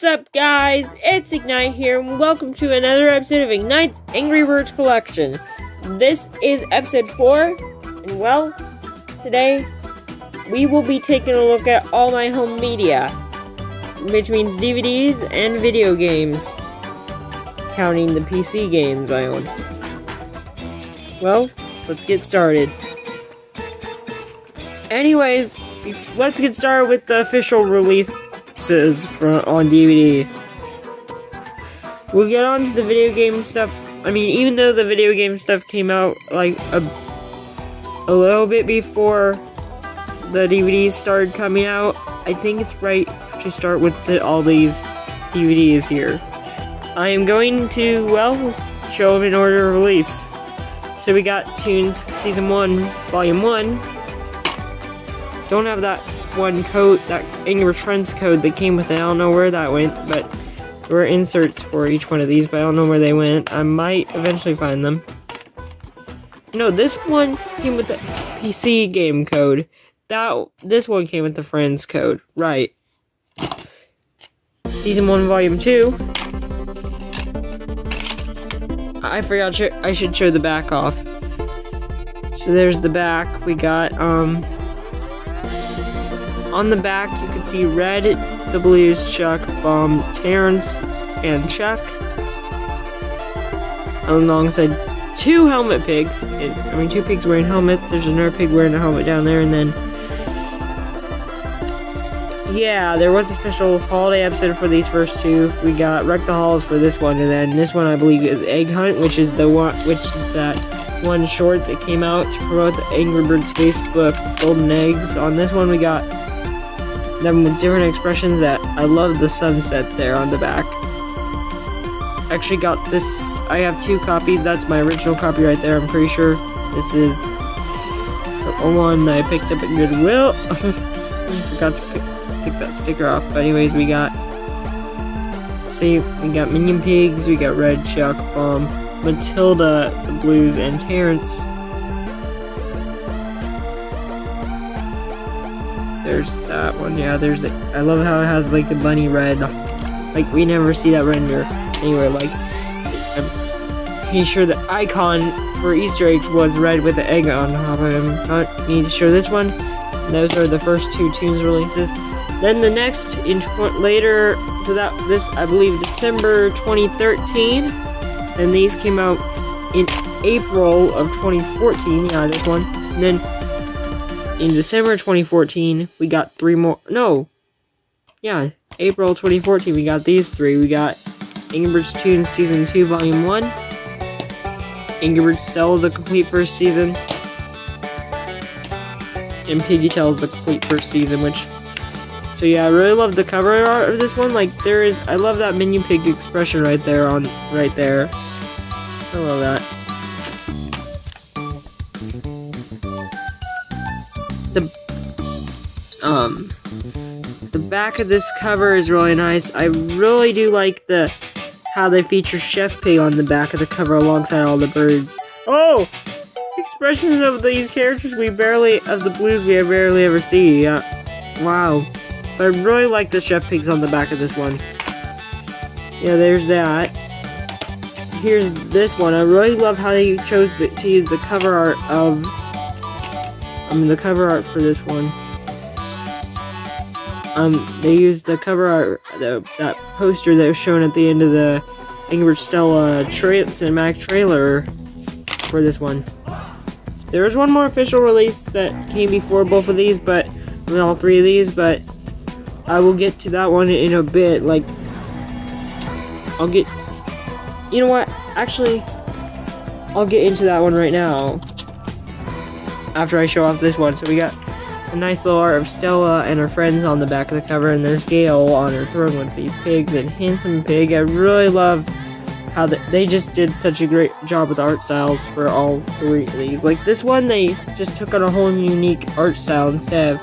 What's up, guys? It's Ignite here, and welcome to another episode of Ignite's Angry Birds Collection. This is episode 4, and well, today we will be taking a look at all my home media, which means DVDs and video games, counting the PC games I own. Well, let's get started. Anyways, let's get started with the official releases from, on DVD. We'll get on to the video game stuff. I mean, even though the video game stuff came out like a, a little bit before the DVDs started coming out, I think it's right to start with the, all these DVDs here. I am going to, well, show them in order of release. So we got Toons Season 1, Volume 1, don't have that one code, that Angry Friends code that came with it. I don't know where that went, but there were inserts for each one of these, but I don't know where they went. I might eventually find them. No, this one came with the PC game code. That this one came with the Friends code. Right. Season 1, Volume 2. I forgot I should show the back off. So there's the back. We got, um, on the back, you can see Red, the Blues, Chuck, Bomb, Terrence, and Chuck. Alongside two helmet pigs. I mean, two pigs wearing helmets. There's another pig wearing a helmet down there, and then. Yeah, there was a special holiday episode for these first two. We got Wreck the Halls for this one, and then this one I believe is Egg Hunt, which is the one, which is that one short that came out to promote the Angry Birds Facebook Golden Eggs. On this one, we got them with different expressions that I love the sunset there on the back. Actually got this, I have two copies, that's my original copy right there, I'm pretty sure. This is the one I picked up at Goodwill. Forgot to pick, take that sticker off, but anyways, we got, see, we got Minion Pigs, we got Red Chuck Bomb, Matilda, the Blues, and Terrence. There's that one. Yeah, there's. I love how it has like the bunny red. Like we never see that render anywhere. Like I'm pretty sure the icon for Easter eggs was red with the egg on top of it. I'm not need to show this one. Those are the first two Toons releases. Then the next in later, so that this I believe December 2013, and these came out in April of 2014. Yeah, this one. And then in December 2014, we got three more. No. Yeah, April 2014, we got these three. We got Angry Tune Season 2, Volume 1. Angry Birds Stella, the complete first season. And Piggy Tales, the complete first season, which. So yeah, I really love the cover art of this one. Like, there is. I love that Minion Pig expression right there on. Right there. I love that. Um the back of this cover is really nice. I really do like the how they feature Chef Pig on the back of the cover alongside all the birds. Oh, expressions of these characters we barely of the blues we barely ever see. Wow. But I really like the Chef Pigs on the back of this one. Yeah, there's that. Here's this one. I really love how they chose to use the cover art of I mean, the cover art for this one. Um, they used the cover art, the, that poster that was shown at the end of the Angry Stella tra cinematic trailer for this one. There was one more official release that came before both of these, but I mean, all three of these, but I will get to that one in a bit. Like, I'll get, you know what? Actually, I'll get into that one right now after I show off this one. So we got a nice little art of Stella and her friends on the back of the cover, and there's Gail on her throne with these pigs and Handsome Pig. I really love how the, they just did such a great job with art styles for all three of these. Like this one, they just took on a whole unique art style instead of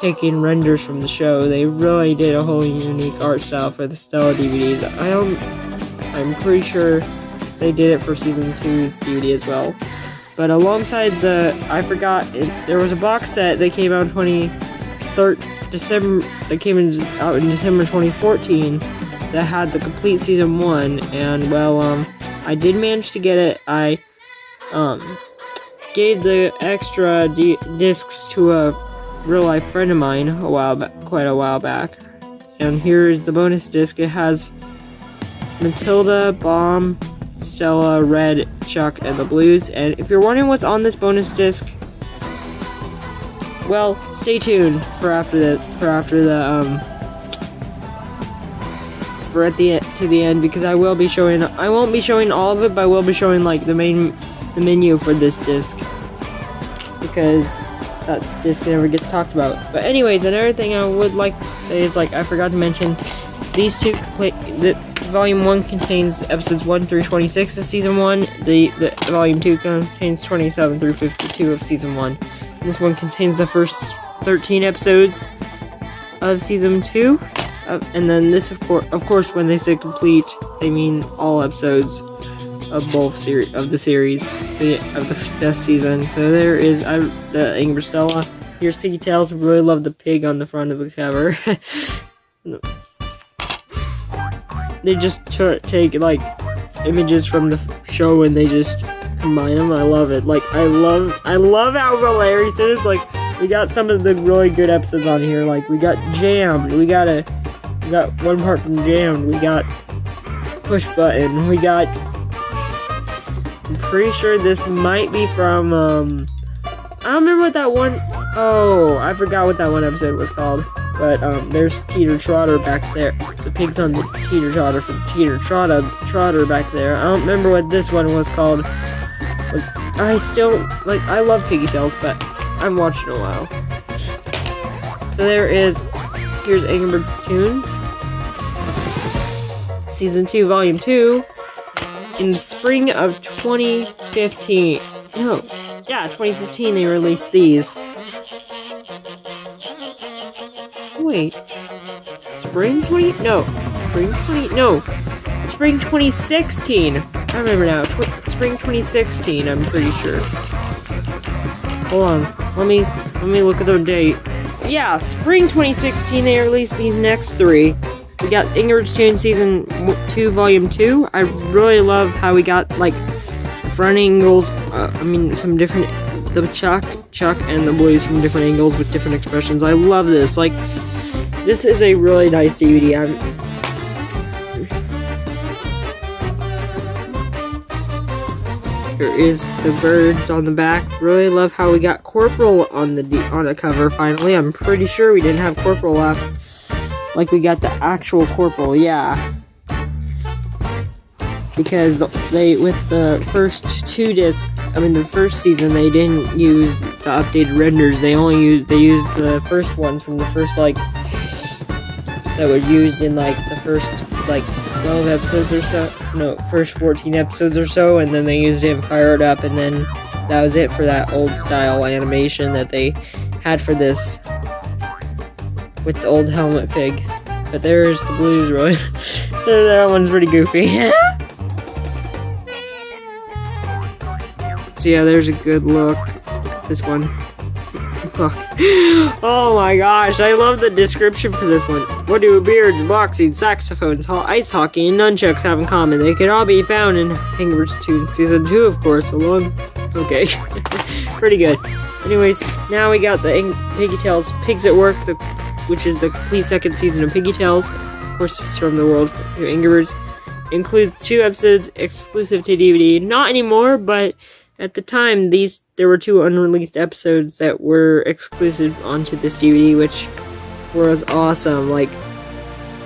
taking renders from the show. They really did a whole unique art style for the Stella DVDs. I don't, I'm pretty sure they did it for season 2's DVD as well. But alongside the, I forgot, it, there was a box set that came out in 2013 December that came in, out in December 2014 that had the complete season one, and well, um, I did manage to get it. I um gave the extra discs to a real life friend of mine a while back, quite a while back, and here is the bonus disc. It has Matilda, Bomb, Stella, Red, Chuck, and the Blues. And if you're wondering what's on this bonus disc, well, stay tuned for after the for after the um for at the to the end because I will be showing I won't be showing all of it, but I will be showing like the main the menu for this disc because that disc never gets talked about. But anyways, another thing I would like to say is like I forgot to mention these two complete the volume one contains episodes one through twenty six of season one. The the volume two contains twenty seven through fifty two of season one. This one contains the first thirteen episodes of season two. Uh, and then this, of course, of course, when they say complete, they mean all episodes of both series of the series so yeah, of the fifth season. So there is uh, the Ingrid Stella. Here's Piggy Tales. Really love the pig on the front of the cover. they just take like images from the show and they just combine them. I love it. Like I love I love how hilarious it is. Like we got some of the really good episodes on here. Like we got Jammed. We got a we got one part from Jammed. We got Push Button. We got I'm pretty sure this might be from um I don't remember what that one oh I forgot what that one episode was called. But um, there's Teeter Trotter back there. The pig's on the Teeter Trotter from Teeter Trotter, Trotter back there. I don't remember what this one was called. I still, like, I love Piggy Tales, but I'm watching a while. So there is, here's Birds Toons. Season 2, Volume 2. In the spring of 2015. No, yeah, 2015 they released these. Wait. Spring 20? No. Spring 20? No. Spring 2016. I remember now. Tw spring 2016, I'm pretty sure. Hold on. Let me let me look at the date. Yeah, spring 2016 they released these next three. We got Ingrid's Toon Season 2, Volume 2. I really love how we got, like, front angles, uh, I mean, some different, the Chuck, Chuck, and the boys from different angles with different expressions. I love this. Like, this is a really nice DVD. I'm, Here is the birds on the back. Really love how we got Corporal on the on the cover finally. I'm pretty sure we didn't have Corporal last. Like we got the actual Corporal, yeah. Because they with the first two discs, I mean the first season, they didn't use the updated renders. They only used they used the first ones from the first like that were used in like the first like 12 episodes or so. No, first 14 episodes or so, and then they used it and fired up, and then that was it for that old style animation that they had for this with the old helmet pig. But there's the blues, Roy. that one's pretty goofy. so yeah, there's a good look. This one. oh my gosh, I love the description for this one. What do beards, boxing, saxophones, ice hockey, and nunchucks have in common? They can all be found in Angry Birds Season 2, of course, along... Okay. Pretty good. Anyways, now we got the Piggy Tales Pigs at Work, the, which is the complete second season of Piggy Tales. Of course, it's from the world of Angry. Includes two episodes exclusive to DVD. Not anymore, but at the time, these there were two unreleased episodes that were exclusive onto this DVD, which was awesome. Like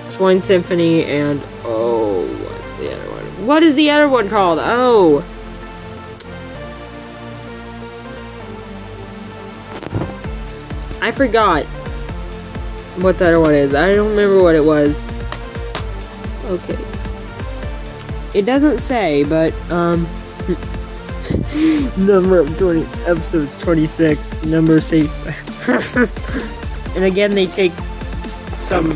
Swine Symphony and oh, what's the other one? What is the other one called? Oh. I forgot what the other one is. I don't remember what it was. Okay. It doesn't say, but, um, number of 20 episodes 26 number safe and again they take some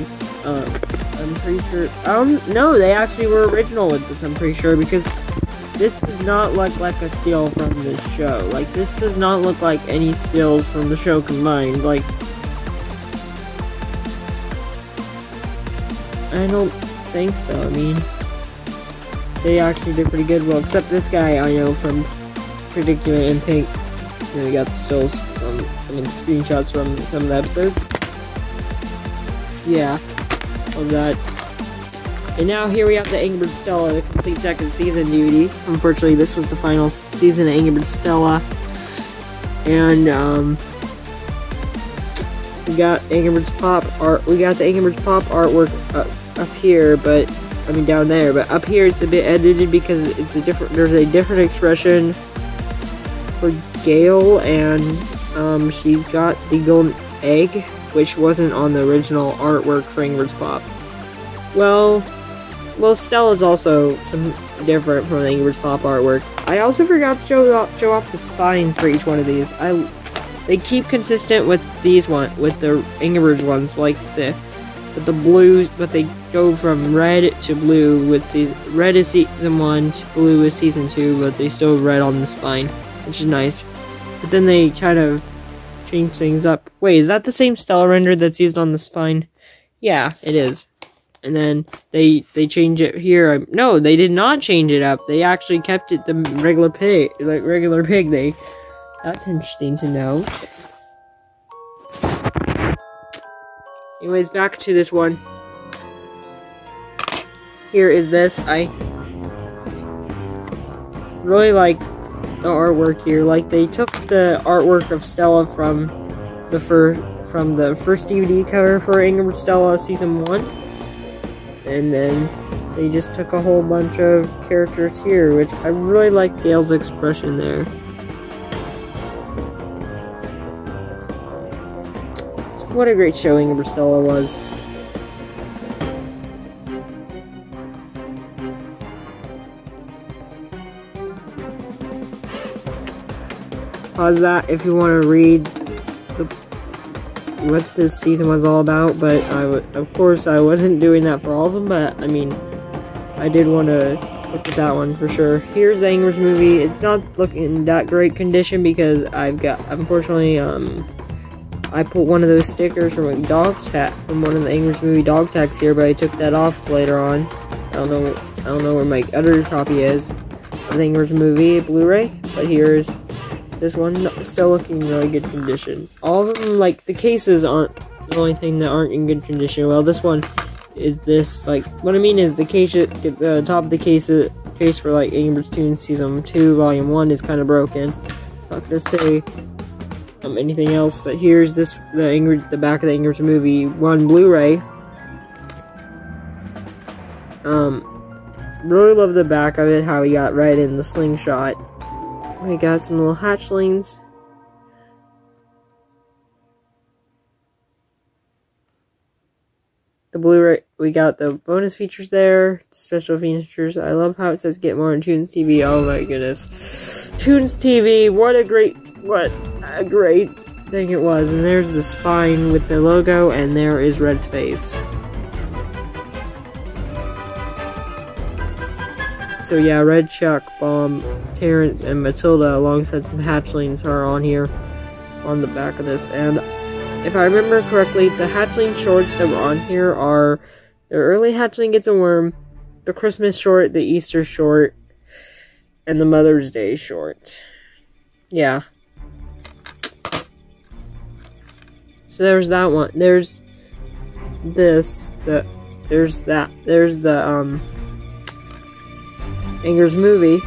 uh, i'm pretty sure um no they actually were original with this i'm pretty sure because this does not look like a steal from the show like this does not look like any steals from the show combined like I don't think so. I mean, they actually did pretty good. Well, except this guy I know from Predicament and Pink. And then we got the I mean, screenshots from some of the episodes. Yeah, of that. And now here we have the Angry Stella, the complete second season duty. Unfortunately, this was the final season of Angry Stella. And, um, we got Birds Pop art, we got the Birds Pop artwork up, up here, but, I mean down there, but up here it's a bit edited because it's a different, there's a different expression for Gail, and, um, she's got the golden egg, which wasn't on the original artwork for Angry Birds Pop. Well, well, Stella's also some different from the Angry Birds Pop artwork. I also forgot to show off, show off the spines for each one of these. I they keep consistent with these one with the Angry Birds ones, like the with the blues, but they go from red to blue with season red is season one, blue is season two, but they still red on the spine, which is nice. But then they kind of change things up. Wait, is that the same Stella render that's used on the spine? Yeah, it is and then they they change it here. Um, no, they did not change it up. They actually kept it the regular pig, like regular pig. They that's interesting to know. Anyways, back to this one. Here is this. I really like the artwork here. Like they took the artwork of Stella from the first from the first DVD cover for Birds Stella season one and then they just took a whole bunch of characters here, which I really like Gail's expression there. What a great show showing Stella was. Pause that if you want to read the what this season was all about, but I of course I wasn't doing that for all of them, but I mean, I did want to look at that one for sure. Here's the Angry movie. It's not looking in that great condition because I've got, unfortunately, um, I put one of those stickers from a dog tag, from one of the Angry Birds movie dog tags here, but I took that off later on. I don't know, I don't know where my other copy is the Angry Birds movie Blu-ray, but here's this one still looking in really good condition. All of them, like, the cases aren't the only thing that aren't in good condition. Well, this one is this, like, what I mean is the case, the top of the case, case for, like, Angry Birds Toon Season 2, Volume 1 is kind of broken. Not gonna say um, anything else, but here's this, the Angry, the back of the Angry Birds movie 1 Blu-ray. Um, really love the back of it, how he got right in the slingshot. We got some little hatchlings. The Blu-ray, we got the bonus features there, special features. I love how it says get more on Toons TV. Oh my goodness. Toons TV, what a great, what a great thing it was. And there's the spine with the logo, and there is Red's face. So yeah, Red Chuck, Bomb, Terrence, and Matilda, alongside some hatchlings, are on here on the back of this. And if I remember correctly, the hatchling shorts that were on here are the early hatchling gets a worm, the Christmas short, the Easter short, and the Mother's Day short. Yeah. So there's that one. There's this. The there's that. There's the um Angry Birds movie.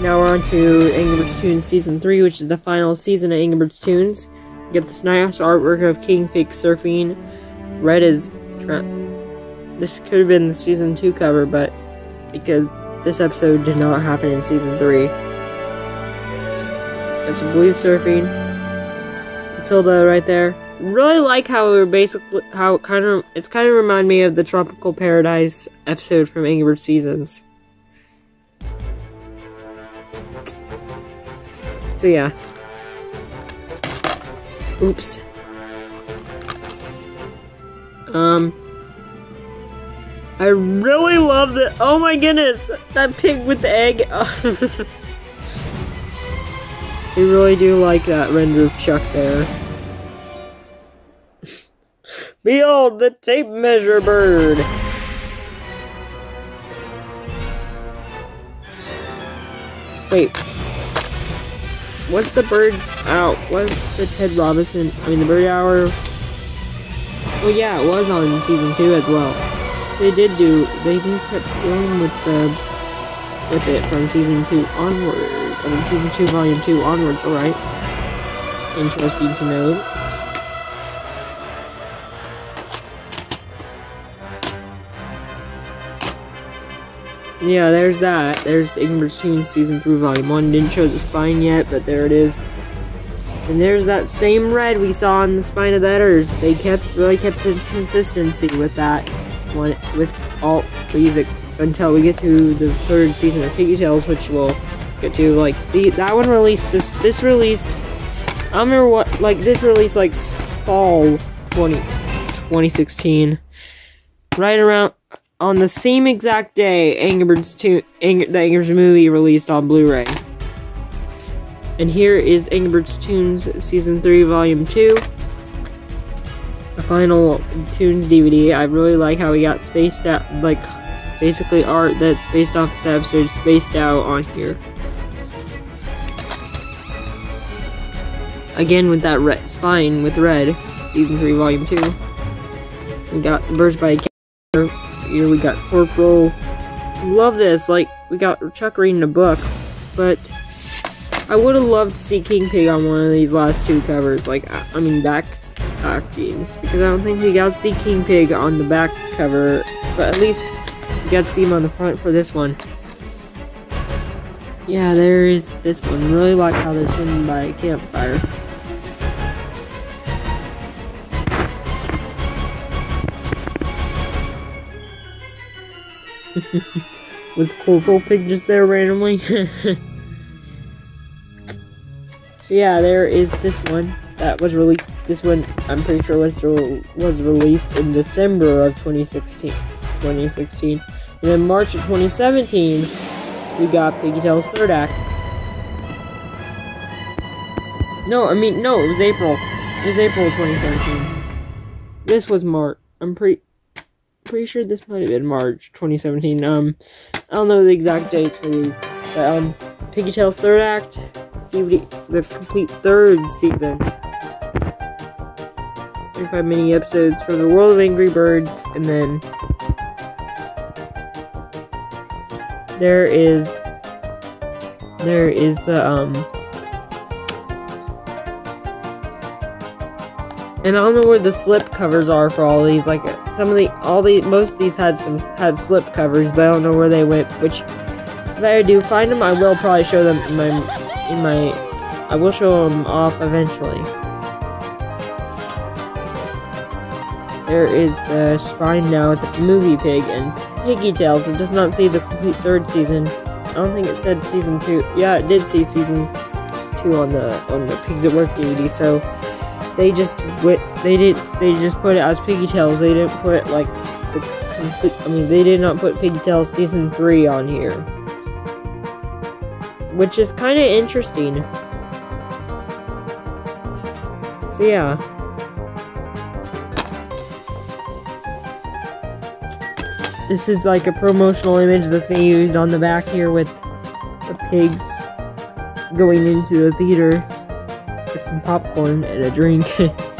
Now we're on to Angry Toons Season 3, which is the final season of Angry Birds Toons. get this nice artwork of King Pig surfing. Red is... This could have been the Season 2 cover, but because this episode did not happen in Season 3. Got some blue surfing. Matilda right there. Really like how we're basically how it kind of it's kind of remind me of the Tropical Paradise episode from Angry Seasons. So yeah. Oops. Um. I really love the- oh my goodness! That pig with the egg! I really do like that render of Chuck there. Behold the tape measure bird! Wait, What's the birds out? What's the Ted Robinson? I mean, the Bird Hour. Well, yeah, it was on season two as well. They did do. They did kept going with the with it from season two onward. I mean, season two, volume two onward. All right. Interesting to know. Yeah, there's that. There's Ingbert's Toons Season 3 Volume 1. Didn't show the spine yet, but there it is. And there's that same red we saw on the spine of the Edders. They kept really kept some consistency with that one with all music until we get to the third season of Piggy Tales, which we'll get to. Like the that one released just this released I remember what like this released like fall 20 2016. Right around on the same exact day, Angry Birds 2, Angry, the Angry Birds movie released on Blu-ray. And here is Angry Birds Toons Season 3, Volume 2. The final Toons DVD. I really like how we got spaced out, like, basically art that's based off the episode spaced out on here. Again with that red spine with red, Season 3, Volume 2. We got Birds by here we got Corporal. Love this. Like, we got Chuck reading a book. But I would have loved to see King Pig on one of these last two covers. Like, I mean, back, back games. Because I don't think we got to see King Pig on the back cover. But at least we got to see him on the front for this one. Yeah, there is this one. Really like how they're sitting by a campfire. With Corporal Pig just there randomly. so yeah, there is this one that was released. This one, I'm pretty sure was was released in December of 2016. 2016, and then March of 2017, we got Piggy Tales third act. No, I mean no, it was April. It was April 2017. This was March. I'm pretty pretty sure this might have been March 2017. Um, I don't know the exact dates for these, but um, Piggy Tales third act, DVD, the complete third season. 35 mini episodes for the World of Angry Birds, and then there is there is the um And I don't know where the slip covers are for all these. Like some of the, all the, most of these had some had slip covers, but I don't know where they went. Which, if I do find them, I will probably show them in my, in my, I will show them off eventually. There is the spine now with the movie pig and Piggy Tales. It does not say the complete third season. I don't think it said season two. Yeah, it did say season two on the on the Pigs at Work DVD. So they just they did they just put it as Piggy Tales. They didn't put like the complete. I mean, they did not put Piggy Tales season three on here, which is kind of interesting. So yeah. This is like a promotional image that they used on the back here with the pigs going into the theater popcorn and a drink.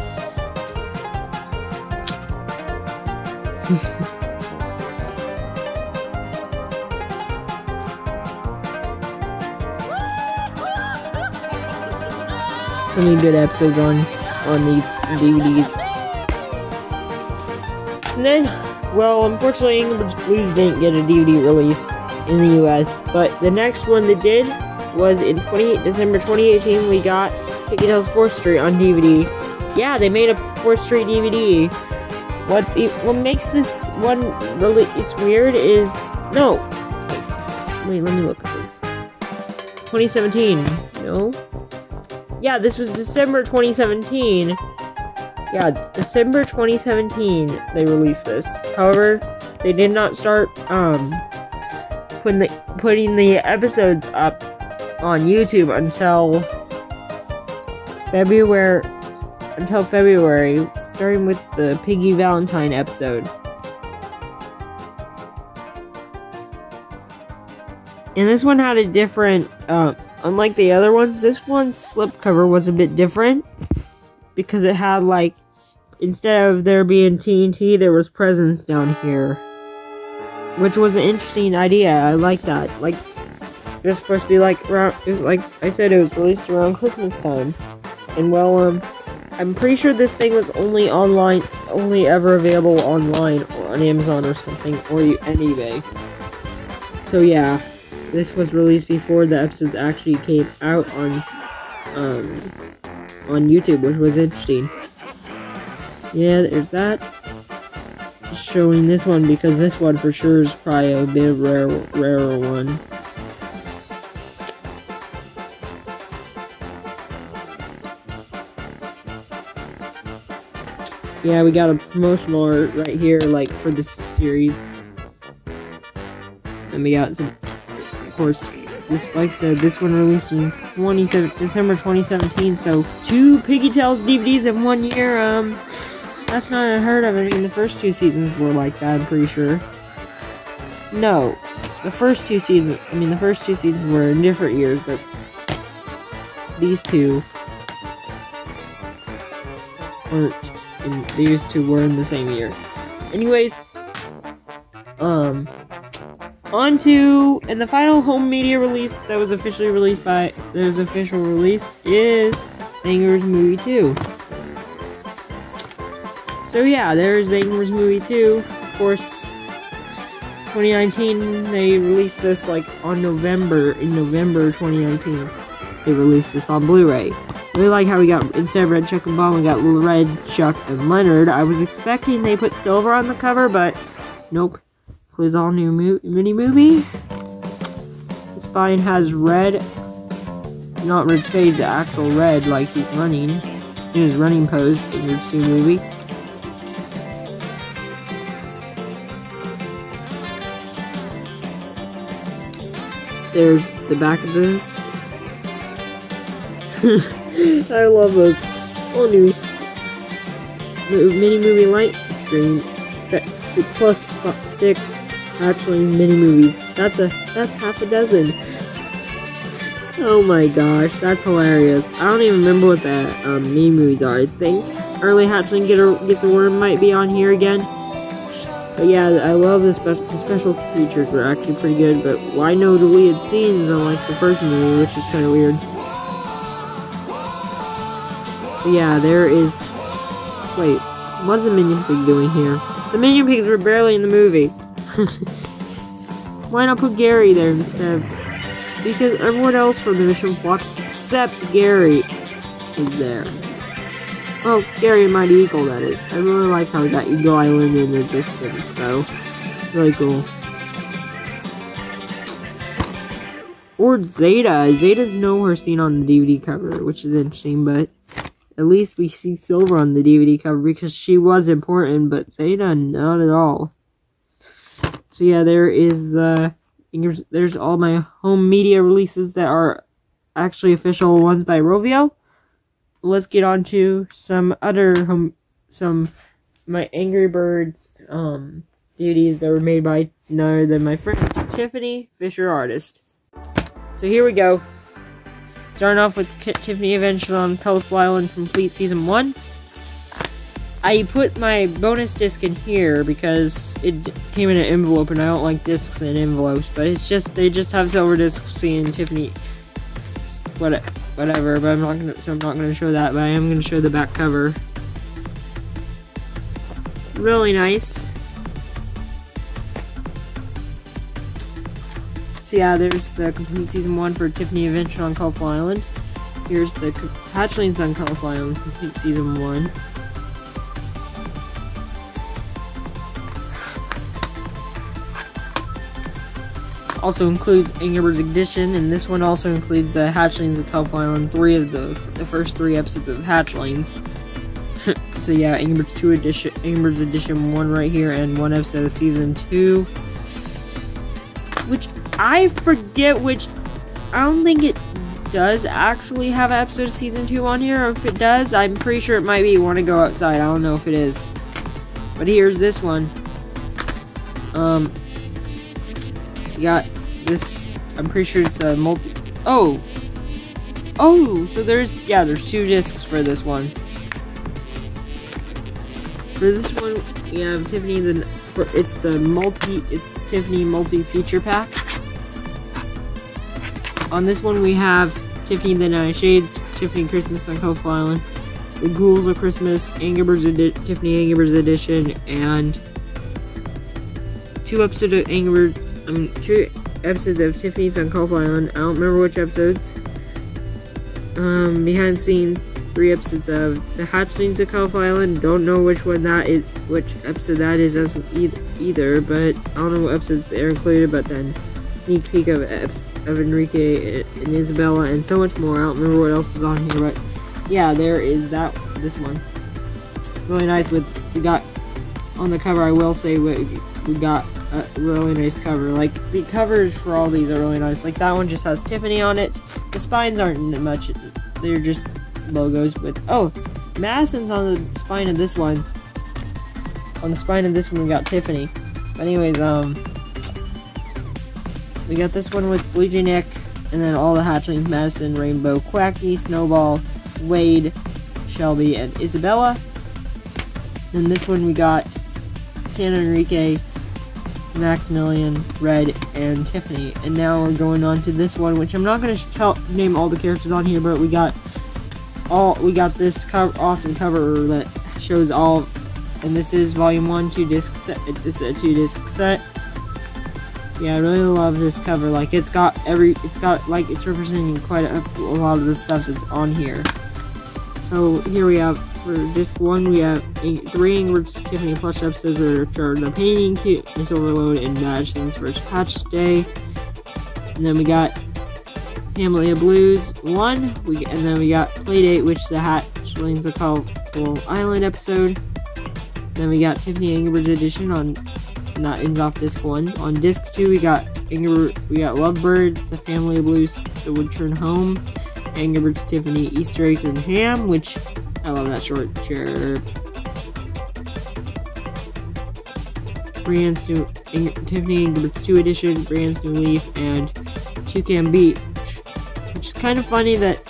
many good episodes on on these DVDs. And then, well, unfortunately, English Blues didn't get a DVD release in the U.S., but the next one they did was in 20 December 2018. We got Piggy Tales 4th Street on DVD. Yeah, they made a 4th Street DVD. What's what makes this one really is weird is no. Wait, let me look at this. 2017. No. Yeah, this was December 2017. Yeah, December 2017 they released this. However, they did not start um putting the putting the episodes up on YouTube until February until February, starting with the Piggy Valentine episode. And this one had a different, uh, unlike the other ones, this one's slipcover was a bit different because it had like, instead of there being TNT, there was presents down here. Which was an interesting idea. I like that. Like, was supposed to be like around, like I said, it was released around Christmas time. And well, um, I'm pretty sure this thing was only online, only ever available online or on Amazon or something, or and eBay. So yeah, this was released before the episodes actually came out on, um, on YouTube, which was interesting. Yeah, there's that. Showing this one because this one for sure is probably a bit rare, rarer one. Yeah, we got a promotional art right here, like, for this series. And we got some, of course, this, like I said, this one released in 27, December 2017, so two Piggy Tales DVDs in one year, um, that's not unheard of. I mean, the first two seasons were like that, I'm pretty sure. No, the first two seasons, I mean, the first two seasons were in different years, but these two weren't and these two were in the same year. Anyways, um, on to, and the final home media release that was officially released by, there's official release is Angry Birds Movie 2. So yeah, there's Birds Movie 2. Of course, 2019, they released this like on November, in November 2019. They released this on Blu-ray really like how we got, instead of Red Chuck and Bob, we got little Red Chuck and Leonard. I was expecting they put Silver on the cover, but nope. Includes all new mo mini movie. The spine has red, not red face, the actual red, like he's running in his running pose in your 2 movie. There's the back of this. I love those. All new mini movie light stream plus six actually mini movies. That's a that's half a dozen. Oh my gosh, that's hilarious. I don't even remember what the um, mini movies are. I think Early Hatchling Get a, Gets a Worm might be on here again. But yeah, I love the special the special features were actually pretty good, but why no deleted scenes unlike the first movie, which is kind of weird yeah, there is... Wait, what's the Minion Pig doing here? The Minion Pigs were barely in the movie. Why not put Gary there instead? Because everyone else from the mission plot, except Gary, is there. Well, Gary and Mighty Eagle, that is. I really like how got Eagle Island in the distance, though. Really cool. Or Zeta. Zeta's nowhere seen on the DVD cover, which is interesting, but at least we see Silver on the DVD cover because she was important, but Zeta, not at all. So yeah, there is the, there's all my home media releases that are actually official ones by Rovio. Let's get on to some other home, some, my Angry Birds, um, DVDs that were made by none other than my friend Tiffany Fisher Artist. So here we go. Starting off with Tiffany Adventure on Colorful Island Complete Season 1. I put my bonus disc in here because it came in an envelope and I don't like discs in envelopes, but it's just, they just have silver discs in Tiffany, what, whatever, but I'm not gonna, so I'm not gonna show that, but I am gonna show the back cover. Really nice. Yeah, there's the complete season one for Tiffany Adventure on Colorful Island. Here's the Hatchlings on Colorful Island complete season one. Also includes Angry Birds Edition, and this one also includes the Hatchlings of Colorful Island, three of the the first three episodes of Hatchlings. so yeah, Birds 2 edition, Angry Birds Edition 1 right here, and one episode of season 2. I forget which. I don't think it does actually have an episode of season two on here. If it does, I'm pretty sure it might be Want to Go Outside. I don't know if it is. But here's this one. Um, you got this I'm pretty sure it's a multi. Oh, oh, so there's yeah, there's two discs for this one. For this one, we have Tiffany. The for it's the multi. It's Tiffany multi feature pack. On this one, we have Tiffany and the Nine Shades, Tiffany and Christmas on Coco Island, The Ghouls of Christmas, Angry Birds Edi Tiffany Angry Birds Edition, and two episodes of Angry Birds. I mean, two episodes of Tiffany's on Coco Island. I don't remember which episodes. Um, behind the scenes, three episodes of The Hatchlings of Coco Island. Don't know which one that is, which episode that is as either, but I don't know what episodes they're included. But then, sneak peek of of Enrique and Isabella and so much more. I don't remember what else is on here, but yeah, there is that this one. Really nice. With we got on the cover. I will say we we got a really nice cover. Like, the covers for all these are really nice. Like, that one just has Tiffany on it. The spines aren't much, they're just logos with, oh, Madison's on the spine of this one. On the spine of this one, we got Tiffany. But anyways, um, we got this one with Jay Nick, and then all the hatchlings, Madison, Rainbow, Quacky, Snowball, Wade, Shelby, and Isabella. Then this one we got San Enrique, Maximilian, Red, and Tiffany. And now we're going on to this one, which I'm not going to tell name all the characters on here, but we got all we got this cover, awesome cover that shows all. And this is volume one, two disc set. Is a two disc set. Yeah, I really love this cover. Like it's got every, it's got like it's representing quite a, a lot of the stuff that's on here. So here we have for disc one, we have three Angry Tiffany plush episodes, which are the Painting, Cute, Miss Overload, and Madison's First Hatch Day. And then we got of Blues 1, we, and then we got Playdate, which the Hatchlings are called Full Island episode. Then we got Tiffany Angry Edition on, not off disc 1. On disc 2, we got Angry, we got Lovebirds, the Family Blues, The Would Turn Home, Angry Tiffany Easter Eggs and Ham, which I love that short chirp. Brian's new Tiffany number two edition, Brian's new leaf, and Toucan Beach. Which is kind of funny that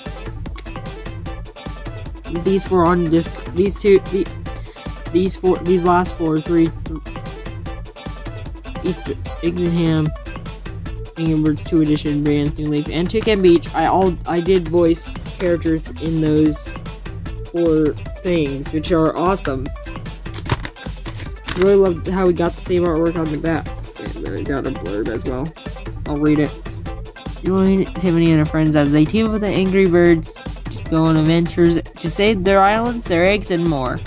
these four on disc. These two, the, these four, these last four, three, th Easter eggs and ham. Angry 2 edition, Brian's New Leaf, and Toucan Beach. I all I did voice characters in those four things, which are awesome. Really love how we got the same artwork on the back. I got a blurb as well. I'll read it. Join Tiffany and her friends as they team up with the Angry Birds to go on adventures to save their islands, their eggs, and more.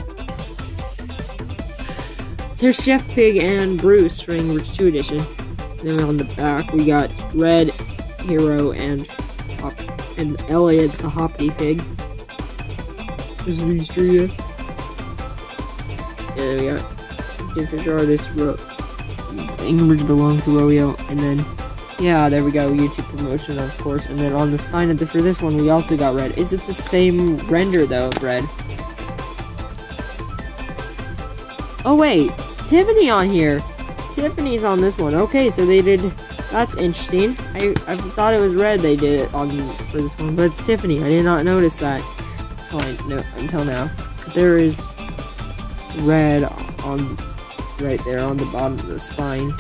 There's Chef Pig and Bruce for Angry Birds 2 Edition. Then on the back we got Red, Hero, and and Elliot the Hoppy Pig is Restria. Yeah, we got different artists. Ro Ingrid belong to Rovio, and then yeah, there we go. YouTube promotion, of course, and then on the spine of the for this one, we also got red. Is it the same render though of red? Oh wait, Tiffany on here. Tiffany's on this one. Okay, so they did. That's interesting. I I thought it was red. They did it on for this one, but it's Tiffany. I did not notice that point no, until now. There is red on right there on the bottom of the spine.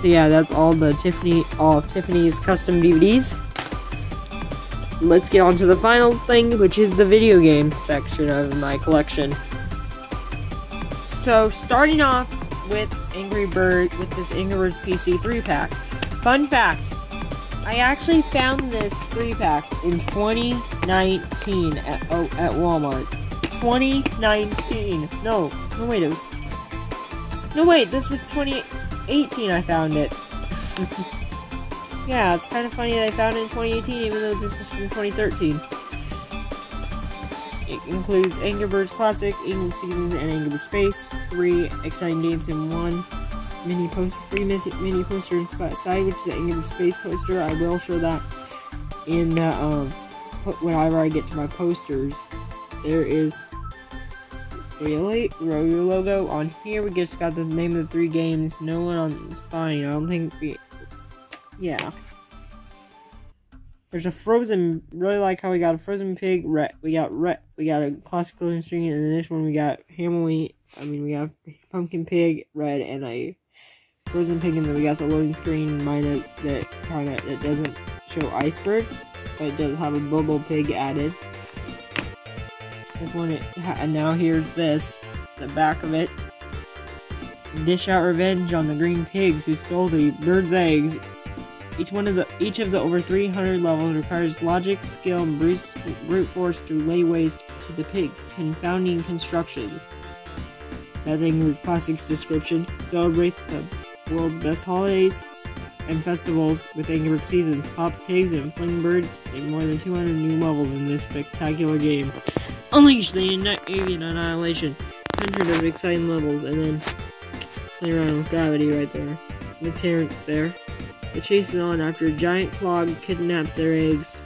So yeah, that's all the Tiffany, all Tiffany's custom DVDs. Let's get on to the final thing, which is the video games section of my collection. So starting off with Angry Bird, with this Angry Birds PC 3-pack. Fun fact, I actually found this three pack in 2019 at oh, at Walmart. 2019. No, no wait, it was. No wait, this was 2018. I found it. yeah, it's kind of funny that I found it in 2018, even though this was from 2013. It includes Angry Birds Classic, England Season, and Angry Birds Space. Three exciting games in one mini poster, free mini poster inside, which is the Angry Space poster. I will show that in the um whenever I get to my posters. There is Really? Rovio logo. On here, we just got the name of the three games. No one on the spine. I don't think we. Yeah. There's a frozen. Really like how we got a frozen pig. Red. We got red. We got a classic loading string, and then this one we got Hamley. I mean, we got pumpkin pig, red, and a frozen pig, and then we got the loading screen. Mine that kind of that doesn't show iceberg, but it does have a bubble pig added. This one, it, and now here's this, the back of it. Dish out revenge on the green pigs who stole the bird's eggs. Each one of the each of the over 300 levels requires logic, skill, and brute, brute force to lay waste to the pigs, confounding constructions. That's English Classics description. Celebrate the world's best holidays and festivals with Angry Seasons. Pop pigs and fling birds and more than 200 new levels in this spectacular game. Unleash the avian annihilation. Hundred of exciting levels, and then play around with gravity right there. The Terrence there. The chase on after a giant clog kidnaps their eggs.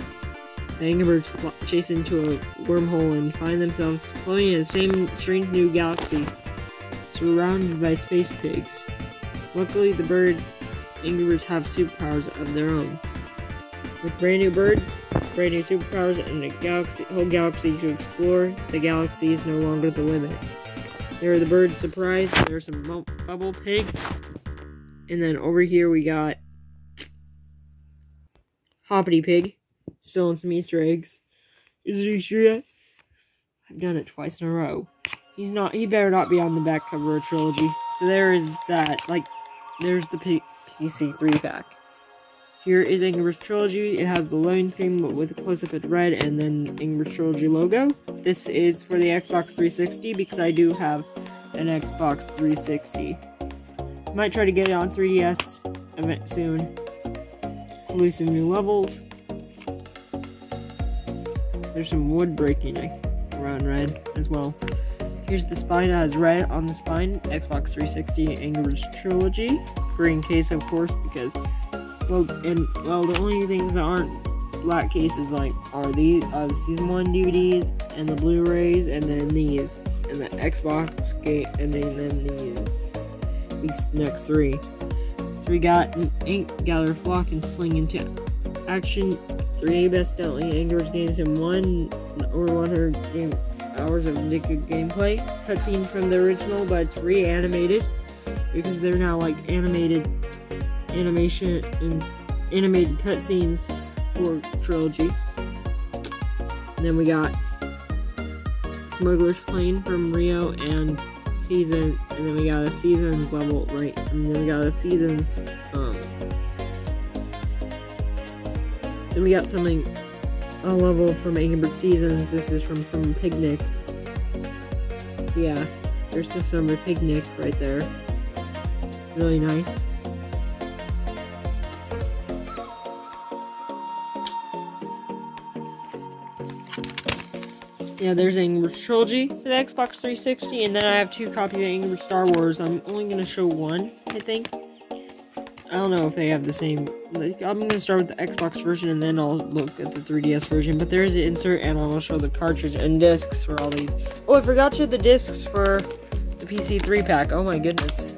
The Angry Birds chase into a wormhole and find themselves floating in the same strange new galaxy, surrounded by space pigs. Luckily, the birds, Angry Birds, have superpowers of their own. With brand new birds, brand new superpowers, and a galaxy, whole galaxy to explore, the galaxy is no longer the limit. There are the birds surprise, there are some bubble pigs, and then over here we got Hoppity Pig, stealing some Easter eggs. Is it Easter yet? I've done it twice in a row. He's not, he better not be on the back cover of Trilogy. So there is that, like, there's the P PC3 pack. Here is Angry Trilogy. It has the loading screen with a close-up at red and then Angry Trilogy logo. This is for the Xbox 360 because I do have an Xbox 360. Might try to get it on 3DS event soon. Release some new levels. There's some wood breaking around red as well. Here's the spine. Has red on the spine. Xbox 360 Angry Trilogy. Green case, of course, because well, and well, the only things that aren't black cases like are these uh, season one DVDs and the Blu-rays, and then these and the Xbox game, and then, then these these next three. We got an ink gather flock and sling into action. Three best deadly Angers games in one over 100 game hours of addictive gameplay. Cutscene from the original, but it's reanimated because they're now like animated animation and animated cutscenes for Trilogy. And then we got Smuggler's Plane from Rio and Season, and then we got a Seasons level, right? And then we got a Seasons, um, then we got something, a level from Angry Bird Seasons. This is from Summer Picnic. So yeah, there's the Summer Picnic right there. Really nice. Yeah, there's Angry Trilogy for the Xbox 360, and then I have two copies of Angry Star Wars. I'm only going to show one, I think. I don't know if they have the same. Like, I'm going to start with the Xbox version, and then I'll look at the 3DS version. But there's the insert, and I'll show the cartridge and discs for all these. Oh, I forgot to the discs for the PC 3 pack. Oh my goodness.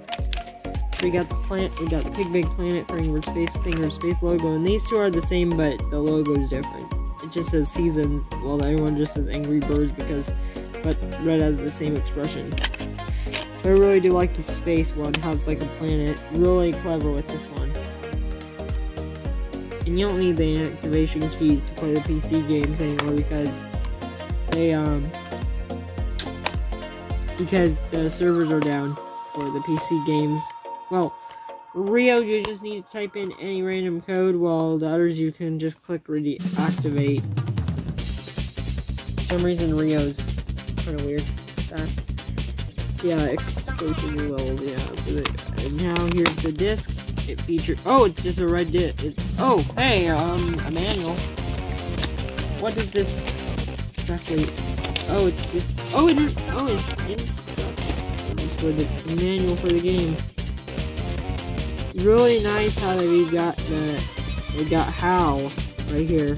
We got the plant, we got the Pig Big Planet for Angry Space, Angry Space logo, and these two are the same, but the logo is different it just says seasons, while the other one just says Angry Birds because, but red has the same expression. But I really do like the space one, how it's like a planet. Really clever with this one. And you don't need the activation keys to play the PC games anymore because they, um, because the servers are down for the PC games. Well, Rio, you just need to type in any random code, while the others you can just click reactivate. For some reason, Rio's kind of weird. That, yeah, exclusively levels, yeah. And now here's the disc. It features. Oh, it's just a red disc. It's, oh, hey, um, a manual. What is this exactly? Oh, it's just. Oh, it is. Oh, it's. It's for the manual for the game really nice how we got the we got Hal right here.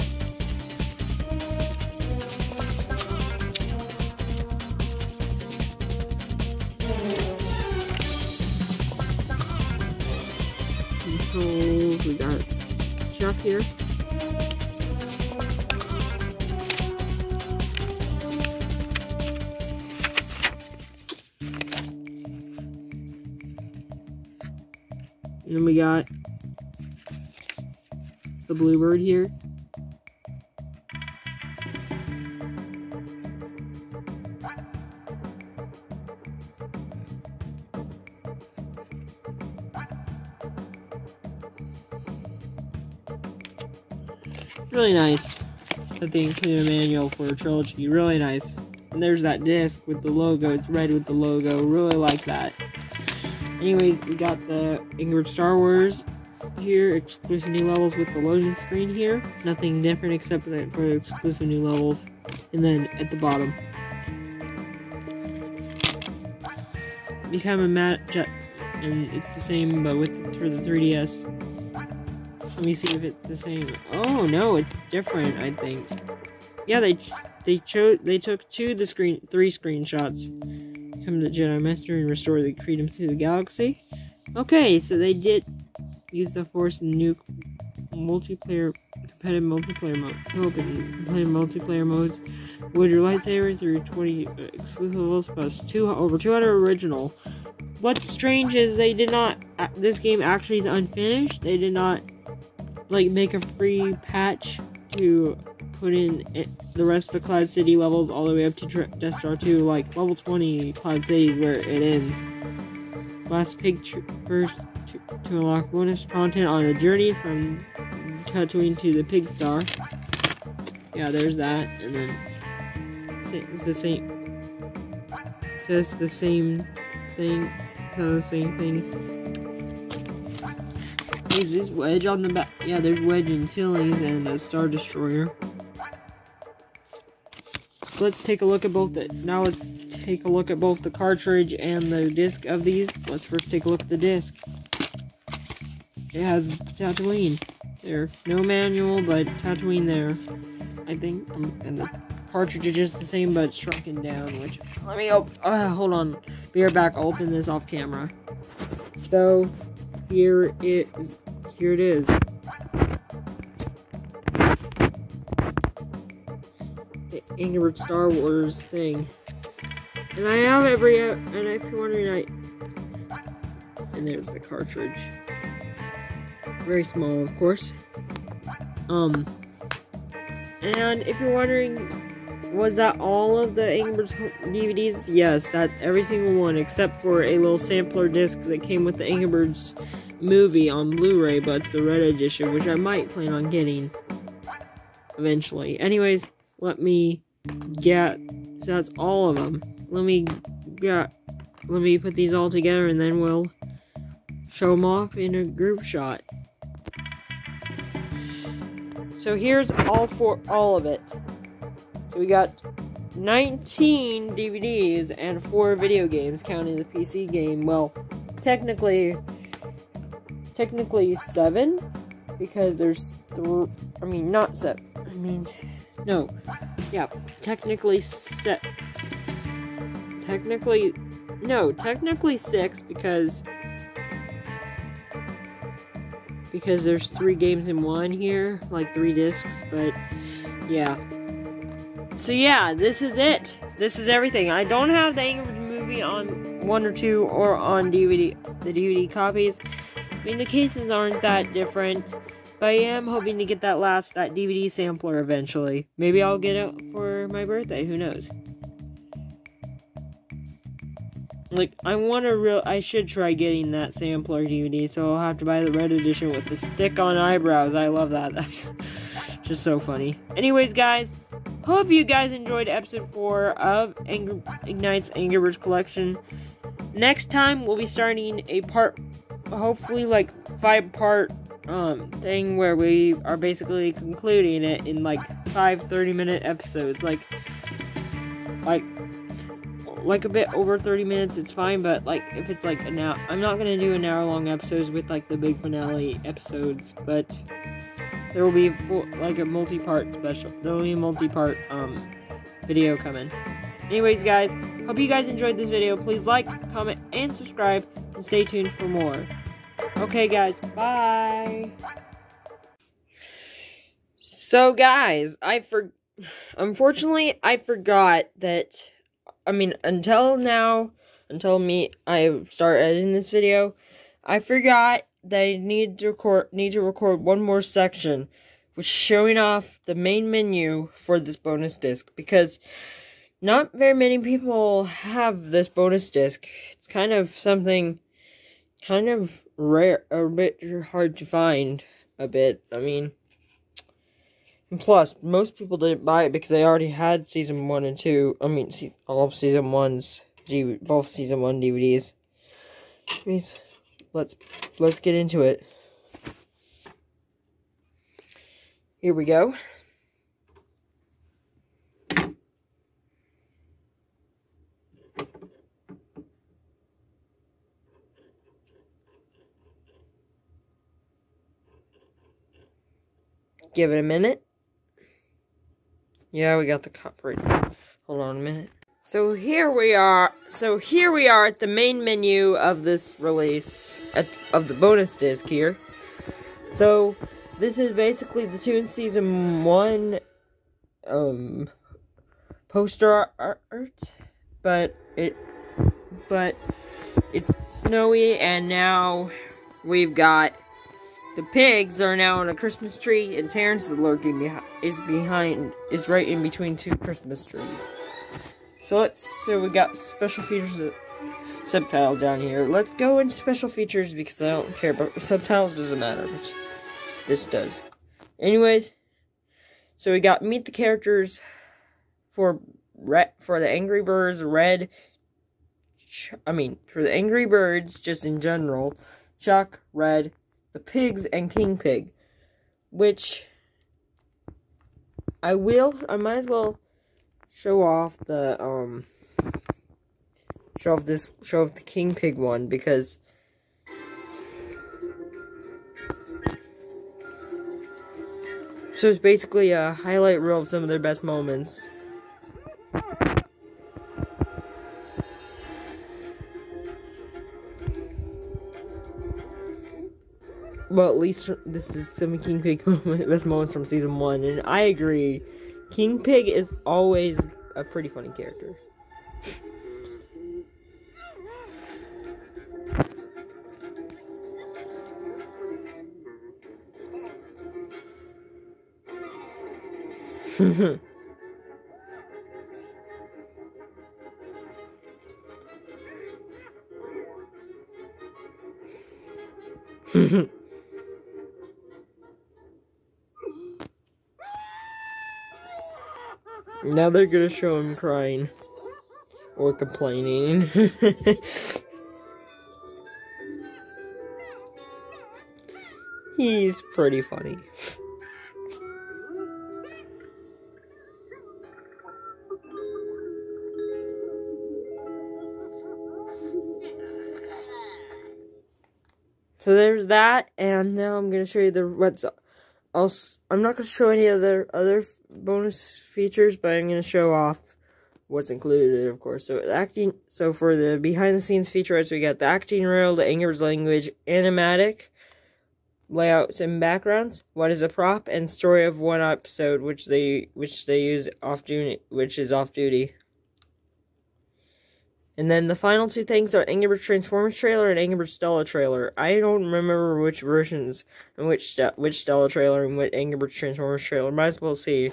Controls, we got Chuck here. Bluebird here. Really nice they include a manual for trilogy. Really nice. And there's that disc with the logo. It's red with the logo. Really like that. Anyways, we got the Angry Star Wars here, exclusive new levels with the loading screen here. Nothing different except for exclusive new levels. And then at the bottom. Become a jet, and it's the same, but with for the 3DS. Let me see if it's the same. Oh no, it's different. I think. Yeah, they they chose they took two the screen three screenshots Come to Jedi Master and restore the freedom to the galaxy. Okay, so they did use the Force new multiplayer, competitive multiplayer mode. Play multiplayer modes. Would your lightsaber through 20 uh, exclusive levels plus two over 200 original. What's strange is they did not. This game actually is unfinished. They did not like make a free patch to put in the rest of the Cloud City levels all the way up to Death Star 2, like level 20 Cloud City is where it ends. Last picture first to, unlock bonus content on a journey from Tatooine to the Pig Star. Yeah, there's that, and then it's the same. It says the same thing. Kind of the same thing. Is this Wedge on the back? Yeah, there's Wedge and Tilly's and a Star Destroyer let's take a look at both the now let's take a look at both the cartridge and the disc of these. Let's first take a look at the disc. It has Tatooine there. No manual, but Tatooine there. I think, um, and the cartridge is just the same, but shrunken down. Which let me open. Uh, hold on, be right back. I'll open this off camera. So here it is. Here it is. The Angry Star Wars thing. And I have every, and if you're wondering, I, and there's the cartridge. Very small, of course. Um, and if you're wondering, was that all of the Angry Birds DVDs? Yes, that's every single one, except for a little sampler disc that came with the Angry Birds movie on Blu-ray, but it's the red edition, which I might plan on getting eventually. Anyways, let me get, so that's all of them. Let me get, let me put these all together and then we'll show them off in a group shot. So here's all for all of it. So we got 19 DVDs and 4 video games counting the PC game. Well, technically technically 7 because there's three I mean not 7. I mean no. Yeah, technically set. Technically, no, technically six because because there's three games in one here, like three discs. But yeah. So yeah, this is it. This is everything. I don't have the Angry movie on one or two or on DVD, the DVD copies. I mean, the cases aren't that different. But I am hoping to get that last, that DVD sampler eventually. Maybe I'll get it for my birthday, who knows. Like, I want to real, I should try getting that sampler DVD, so I'll have to buy the red edition with the stick-on eyebrows. I love that. That's just so funny. Anyways, guys, hope you guys enjoyed episode 4 of Angry, Ignite's Angry Birds Collection. Next time, we'll be starting a part, hopefully, like, five-part um thing where we are basically concluding it in like five 30 minute episodes like like like a bit over 30 minutes it's fine but like if it's like an hour i'm not gonna do an hour long episodes with like the big finale episodes but there will be like a multi-part special there will be a multi-part um video coming anyways guys hope you guys enjoyed this video please like comment and subscribe and stay tuned for more Okay, guys, bye. So, guys, I for unfortunately I forgot that. I mean, until now, until me I start editing this video, I forgot that I need to record need to record one more section, which is showing off the main menu for this bonus disc because not very many people have this bonus disc. It's kind of something kind of rare, a bit hard to find. A bit. I mean, plus, most people didn't buy it because they already had season one and two. I mean, all of season one's both season one DVDs. Please, let's let's get into it. Here we go. Give it a minute. Yeah, we got the copyright. Hold on a minute. So here we are. So here we are at the main menu of this release at, of the bonus disc here. So this is basically the Toon Season 1 um poster art, but it but it's snowy and now we've got the pigs are now on a Christmas tree, and Terrence is lurking behind, is behind, is right in between two Christmas trees. So let's, so we got special features, uh, subtitles down here. Let's go into special features because I don't care, but subtitles doesn't matter, which this does. Anyways, so we got meet the characters for red, for the Angry Birds, Red, I mean, for the Angry Birds, just in general, Chuck, Red, the pigs and king pig which I will I might as well show off the um show off this show off the king pig one because so it's basically a highlight reel of some of their best moments well, at least this is some King Pig best moments from season one, and I agree. King Pig is always a pretty funny character. Now they're gonna show him crying. Or complaining. He's pretty funny. So there's that, and now I'm gonna show you the Red what's I'll, I'm not going to show any other other bonus features, but I'm going to show off what's included, of course. So acting, so for the behind the scenes features, we got the acting reel, the Angry language, animatic, layouts and backgrounds, what is a prop, and story of one episode, which they which they use off duty, which is off duty. And then the final two things are Angry Transformers trailer and Angry Birds Stella trailer. I don't remember which versions and which which Stella trailer and which Angry Birds Transformers trailer. Might as well see.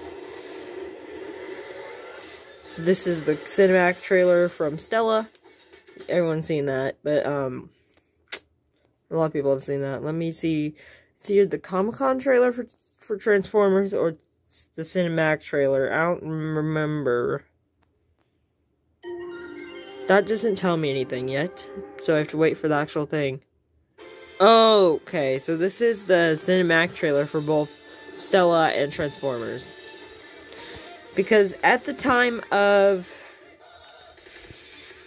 So this is the cinematic trailer from Stella. Everyone's seen that, but um, a lot of people have seen that. Let me see. It's either the Comic Con trailer for for Transformers or the cinematic trailer. I don't remember. That doesn't tell me anything yet, so I have to wait for the actual thing. Okay, so this is the cinematic trailer for both Stella and Transformers. Because at the time of...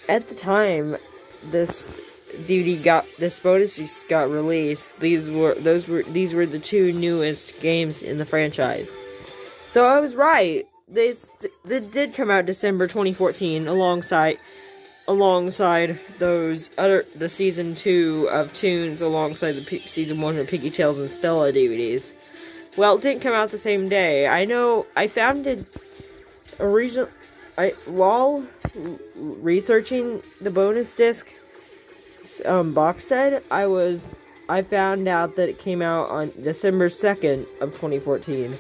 At the time this DVD got this bonus got released, these were those were these were the two newest games in the franchise. So I was right. This they did come out December 2014 alongside alongside those other the season two of Toons alongside the P season one of Piggy Tales and Stella DVDs. Well, it didn't come out the same day. I know I found it original. I while researching the bonus disc um, box set, I was I found out that it came out on December second of 2014.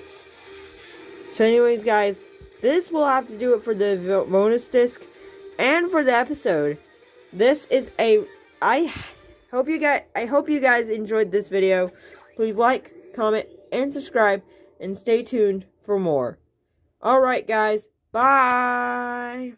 So, anyways, guys, this will have to do it for the bonus disc and for the episode. This is a I hope you guys I hope you guys enjoyed this video. Please like, comment, and subscribe and stay tuned for more. Alright guys, bye!